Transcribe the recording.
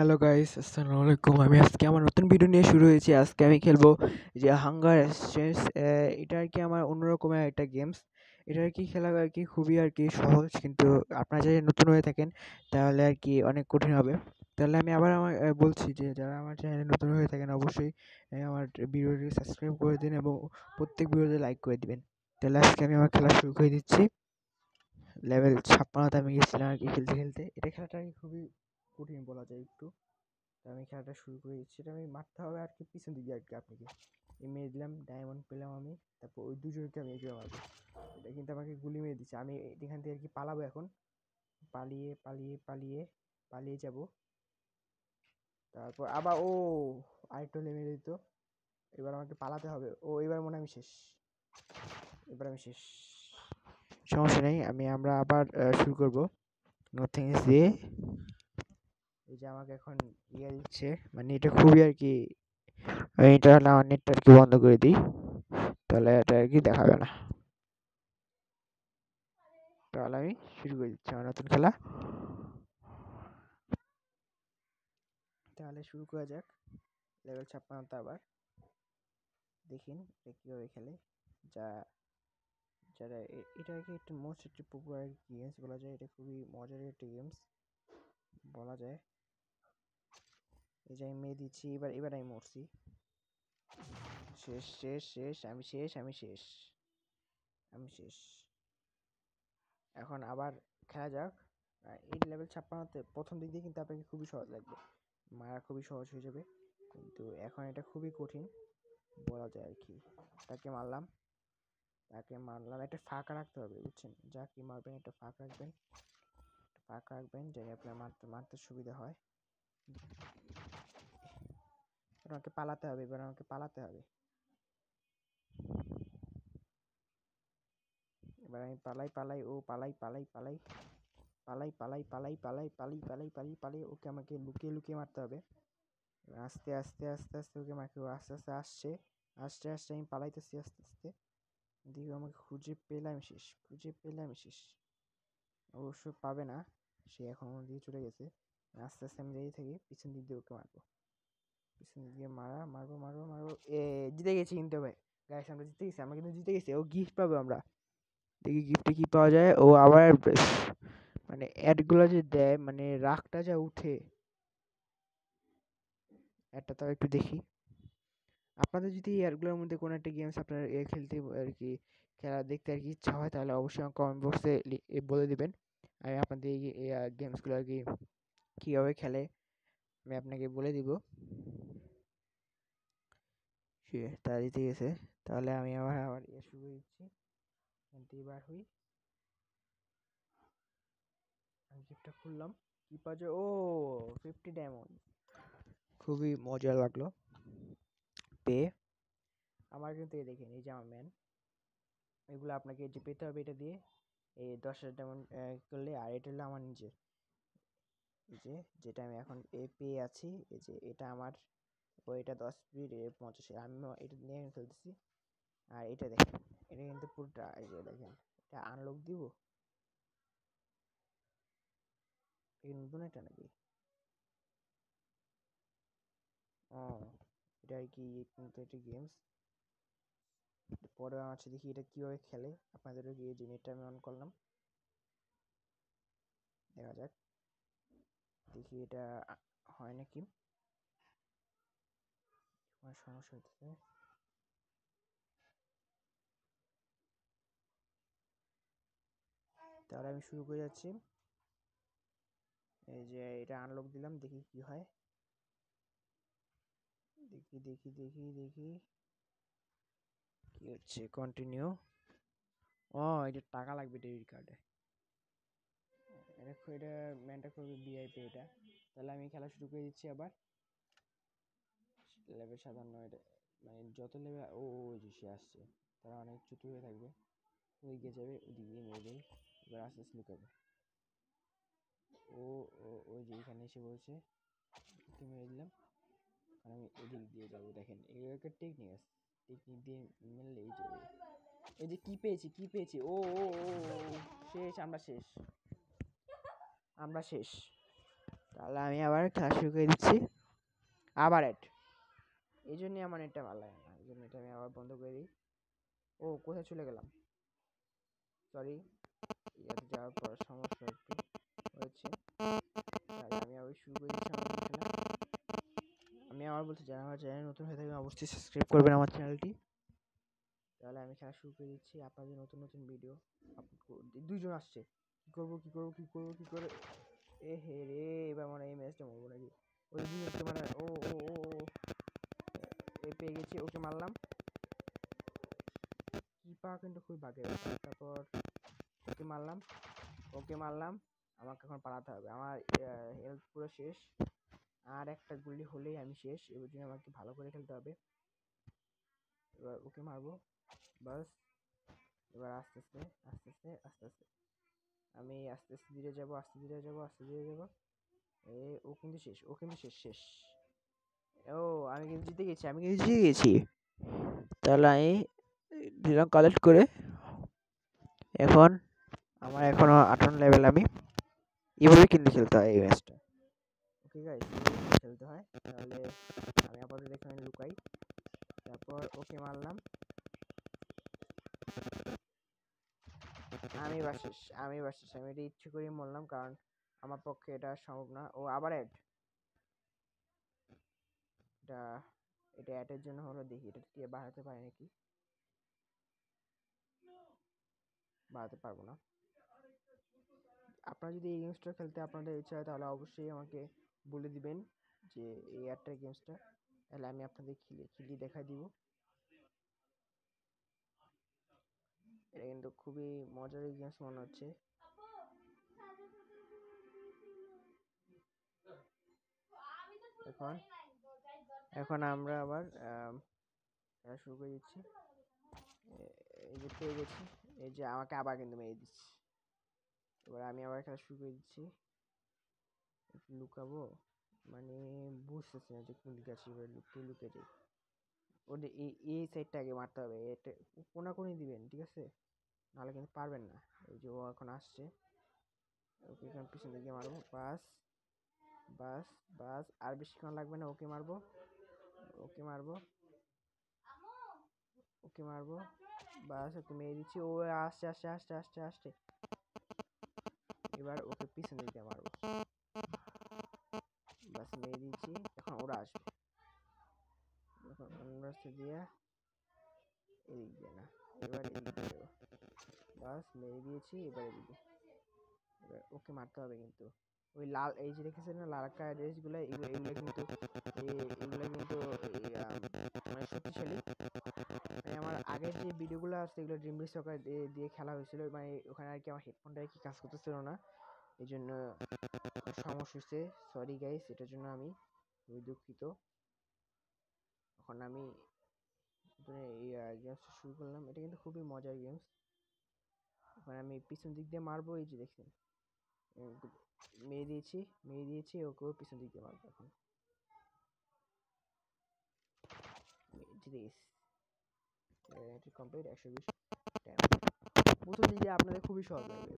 Hello guys আসসালামু আলাইকুম আমি আজকে আমার নতুন ভিডিও নিয়ে শুরু হয়েছি। আজকে আমি খেলব যে হাঙ্গার এক্সচেঞ্জ এটা আর কি আমার অন্যরকমের একটা গেমস এটা আর কি খেলা আর কি খুবই আর কি সহজ, কিন্তু আপনারা যদি নতুন হয়ে থাকেন, তাহলে আর কি অনেক কঠিন হবে। তাহলে আমি আবার আমার বলছি যে যারা আমার চ্যানেলে নতুন হয়ে থাকেন, অবশ্যই আমার ভিডিওটি সাবস্ক্রাইব করে দিন এবং প্রত্যেক ভিডিওতে লাইক করে দিবেন। তাহলে আজকে আমি আমার খেলা শুরু করে দিচ্ছি। লেভেল ছাপ্পান্নতে আমি গেছিলাম আর কি খেলতে খেলতে। এটা খেলাটা আর কি খুবই কঠিন বলা যায় একটু। আমি খেলাটা শুরু করে দিচ্ছি। এটা আমি মারতে হবে আর কি পিছন দিকে আর কি আপনাকে মেরে দিলাম ডায়মন্ড পেলাম আমি। তারপর ওই দুজনকে আমি এগিয়ে মারবো। এটা কিন্তু আমাকে গুলি মেরে দিচ্ছে। আমি এখান থেকে আর কি পালাবো এখন। পালিয়ে পালিয়ে পালিয়ে পালিয়ে যাব। তারপর আবার, ও, আরেকটা মেরে দিত। এবার আমাকে পালাতে হবে। ও, এবার মনে আমি শেষ। এবার আমি শেষ। সমস্যা নেই। আমি আমরা আবার শুরু করব। নথিং দিয়ে এই যে আমাকে এখন ইয়ে দিচ্ছে মানে এটা খুবই আর কি এটা হলে আমার নেটটা আর কি বন্ধ করে দিই, তাহলে এটা আর কি দেখাবে না। তাহলে আমি শুরু করে দিচ্ছি আমার নতুন খেলা। তাহলে শুরু করা যাক লেভেল ছাপ্পান্নতে আবার। দেখিন এটা কীভাবে খেলে, যা, যারা এটা আর কি একটা মোস্ট একটি পপুলার গেমস বলা যায়, এটা খুবই মজার একটি গেমস বলা যায়। এই যে আমি মেয়ে দিচ্ছি, এবার এবার আমি মরছি। শেষ শেষ শেষ, আমি শেষ আমি শেষ আমি শেষ। এখন আবার খেলা যাক। এই লেভেল ছাপ্পান্নতে প্রথম দিক দিয়ে কিন্তু আপনাকে খুবই সহজ লাগবে। মারা খুবই সহজ হয়ে যাবে। কিন্তু এখন এটা খুবই কঠিন, বলা যায় আর কি। তাকে মারলাম। তাকে মারলাম। একটা ফাঁকা রাখতে হবে, বুঝছেন? যা কি মারবেন একটা ফাঁকা রাখবেন। ফাঁকা রাখবেন যেন আপনার মারতে মারতে সুবিধা হয়। আমাকে পালাতে হবে, এবার আমাকে পালাতে হবে। এবার আমি পালাই পালাই, ও পালাই পালাই পালাই পালাই পালাই পালাই পালাই পালাই পালাই পালাই পালাই ওকে আমাকে লুকিয়ে লুকিয়ে মারতে হবে। আস্তে আস্তে আস্তে আস্তে ওকে আমাকে আস্তে আস্তে আসছে আস্তে আস্তে আমি পালাইতেছি আস্তে আস্তে। দিকে আমাকে খুঁজে পেলাম শেষ, খুঁজে পেলাম শেষ। অবশ্য পাবে না, সে এখন দিয়ে চলে গেছে। আস্তে আস্তে আমি রেডি থাকি, পিছন দিক দিয়ে ওকে মারবো। পিছন দিক দিয়ে মারা, মারবো মারবো মারবো। এ, জিতে গেছি কিন্তু ভাই গাইস আমরা জিতে গেছি, আমরা কিন্তু জিতে গেছি। ও গিফট পাবো আমরা। দেখি গিফটে কি পাওয়া যায়। ও আবার মানে অ্যাডগুলো যে দেয় মানে রাগটা যা উঠে। একটা তাও একটু দেখি। আপনাদের যদি এই অ্যাডগুলোর মধ্যে কোনো একটা গেমস আপনার এ খেলতে, আর কি, খেলা দেখতে আর কি ইচ্ছা হয়, তাহলে অবশ্যই কমেন্ট বক্সে বলে দিবেন। আমি আপনাদের এই গেমসগুলো আর কি কীভাবে খেলে? আমি আপনাকে বলে দিব। তারা দিতে গেছে তাহলে আমি আবার আবার ইয়ে শুরু দিচ্ছি। এখান থেকে বার হই। আমি গিফটটা খুললাম। কি পাওয়া ও ফিফটি ডায়মন্ড খুবই মজা লাগল। পেয়ে আমার কিন্তু এই দেখেন, এই যে আমার ম্যান এগুলো আপনাকে যে পেতে হবে এটা দিয়ে, এই দশ হাজার ডায়মন্ড করলে, আর এটা হলো আমার নিজের। এই যে, যেটা আমি এখন এ পেয়ে আছি, এই যে এটা আমার, ও এটা দশ স্পিড এ পঞ্চাশ আমি এটা নিয়ে খেলতেছি। আর এটা দেখেন, এটা কিন্তু পুরোটা, এই যে দেখেন, এটা আনলক দিব। নতুন একটা নাকি? ও, এটা আর কি নতুন একটা গেমস পরে আছে দেখি এটা কীভাবে খেলে আপনাদের এই যে নেটটা আমি অন করলাম। দেখা যাক। দেখি এটা হয় নাকি? সমস্যা হচ্ছে তাহলে আমি শুরু করে যাচ্ছি। এই যে এটা আনলক দিলাম, দেখি কি হয়। দেখি দেখি দেখি দেখি। কি হচ্ছে? কন্টিনিউ ও, এটা টাকা লাগবে ডেবিট কার্ডে এটা এটা ম্যানটা খুবই ভিআইপি এটা তাহলে আমি খেলা শুরু করে দিচ্ছি আবার লেভেল সাতান্ন এটা মানে যত লেভেল ও ওই যে সে আসছে তারা অনেক চুতু হয়ে থাকবে ওই গিয়ে যাবে ওদিকে গিয়ে মেরে দেয় এবার আস্তে আস্তে লুকাবে ও ওই যে এখানে এসে বলছে একটু মেরে দিলাম আর আমি এদিক দিয়ে যাব দেখেন এই একটা টেকনিক আছে টেকনিক দিয়ে মেরলে এই যে এই যে কি পেয়েছি কি পেয়েছি ও ও ও, শেষ আমরা শেষ আমরা শেষ। তাহলে আমি আবার খেলা শুরু করে দিচ্ছি। আবার অ্যাড এই জন্যই আমার নেটটা ভালো লাগে না, এই জন্য এটা আমি আবার বন্ধ করে দিই। ও, কোথায় চলে গেলাম? সরি যাওয়ার পর সমস্যা একটু হয়েছে। তাহলে আমি আবার শুরু করে দিচ্ছি আমি আবার বলছি, যারা আমার চ্যানেল নতুন হয়ে থাকবেন, অবশ্যই সাবস্ক্রাইব করবেন আমার চ্যানেলটি তাহলে আমি খেলা শুরু করে দিচ্ছি। আপনাদের নতুন নতুন ভিডিও দুইজন আসছে। কী করব কী করব কী করব, কী করে? এ হে রে, এবার মানে এই ম্যাচটা মরবো নাকি? ওই দুজনকে মানে ও ও ও এ পেয়ে গেছি, ওকে মারলাম। কিপা কিন্তু খুবই বাগে তারপর ওকে মারলাম ওকে মারলাম। আমাকে এখন পালাতে হবে। আমার হেলথ পুরো শেষ। আর একটা গুলি হলেই আমি শেষ। এবার জন্য আমাকে ভালো করে খেলতে হবে। এবার ওকে মারবো। বাস। এবার আস্তে আস্তে আস্তে আস্তে আস্তে আস্তে। আমি আস্তে আস্তে ধীরে যাব, আস্তে ধীরে যাব, আস্তে ধীরে যাব। এ, ও কিন্তু শেষ, ও কিন্তু শেষ শেষ। ও, আমি কিন্তু জিতে গেছি, আমি কিন্তু জিতে গেছি। তাহলে আমি দিলাম কালেক্ট করে। এখন আমার এখনও আঠারো লেভেল আমি। এভাবে কিন্তু খেলতে হয় এই ম্যাচটা ওকে গাইস খেলতে হয়। তাহলে আমি আপাতত এখানে লুকাই। তারপর ওকে মারলাম। আমি বাসিস আমি বাসিস আমি এটা ইচ্ছে করে বললাম কারণ আমার পক্ষে এটা সম্ভব না। ও আবার অ্যাড এটা এটা অ্যাডের জন্য হলো দেখি, এটা কি বাড়াতে পারে নাকি? বাড়াতে পারব না। আপনারা যদি এই গেমসটা খেলতে আপনাদের ইচ্ছা হয়, তাহলে অবশ্যই আমাকে বলে দিবেন যে, এই অ্যাডটার গেমসটা তাহলে আমি আপনাদের খেলে খেলিয়ে দেখাই দিব। এটা কিন্তু খুবই মজার গেমস মনে হচ্ছে। এখন এখন আমরা আবার খেলা শুরু করে দিচ্ছি। এই যে পেয়ে গেছি, এই যে আমাকে আবার কিন্তু মেরে দিচ্ছি। এবার আমি আবার খেলা শুরু করে দিচ্ছি। লুকাবো। মানে বুঝতেছি না যে কোন আছে, এবার লুকতে লুকে যাই ওদের এই এই সাইডটা আগে মারতে হবে। এটা কোনাকুনি দিবেন, ঠিক আছে? নাহলে কিন্তু পারবেন না। এই যে ও এখন আসছে। ওকে এখন পিছন দিকে মারবো। বাস বাস বাস। আর বেশিক্ষণ লাগবে না, ওকে মারবো। ওকে মারবো। ওকে মারবো। বাস, ওকে মেরে দিচ্ছি। ও আসছে আসছে আসছে আসছে আসছে। এবার ওকে পিছন দিকে মারবো। বাস, মেরে দিয়েছি এখন ওরা আসবে। এখন রাস্তা দিয়ে এদিক দিয়ে না এবার বাস মেরে দিয়েছি এবার এদিকে এবার ওকে মারতে হবে কিন্তু ওই লাল এই যে দেখেছেন না লাল কালার ড্রেসগুলো এগুলো এগুলো কিন্তু এগুলো কিন্তু মানে শক্তিশালী আমার আগের যে ভিডিওগুলো আছে এগুলো ড্রিম সকার দিয়ে খেলা হয়েছিল মানে ওখানে আর কি আমার হেডফোনটা কি কাজ করতেছিল না এই জন্য সমস্যা হচ্ছে সরি গাইস এটার জন্য আমি খুবই দুঃখিত এখন আমি এই গেমসটা শুরু করলাম, এটা কিন্তু খুবই মজার গেমস এখন আমি পিছন দিক দিয়ে মারবো, এই যে মেরে দিয়েছি মেরে দিয়েছি ওকেও পিছন দিক দিয়ে মারবো এখন। কমপ্লিট একশো বিশ। প্রথম দিকে আপনাদের খুবই সহজ লাগবে